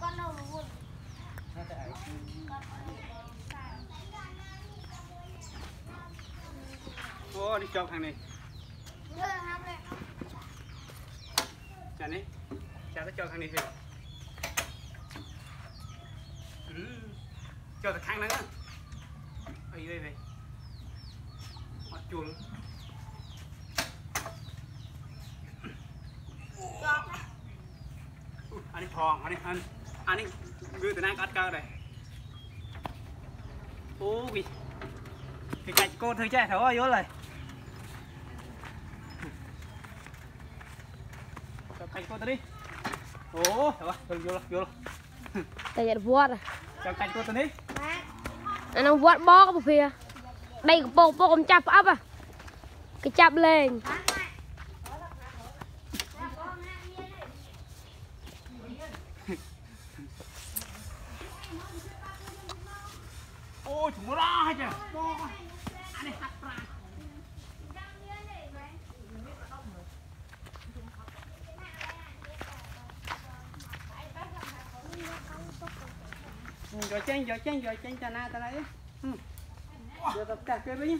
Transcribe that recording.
con đâu luôn ô đi chọc thằng này. Chả này chả nó cho thằng này thì ừ. cho thằng này, ấy đây này chuồng. នឹងអីវិញវិញអត់ជួលអានេះផងអានេះអានេះអានេះគឺតំណាងក៏អត់កើតដែរអូវិគេកាច់កូនធ្វើចេះត្រូវយល់ហើយកាច់កូនទៅនេះអូទៅយល់យល់តែយ៉ាត់វត្តចាំកាច់កូនទៅនេះអានោះវត្តបកពភាដីកំពងពកកំចាប់ផ្អប់គេចាប់លេង ជំរះហើយចាបងអានេះហាត់ប្រាណយកចេញយកចេញយកចេញតាណាតាណាយកទៅផ្ទះគេវិញ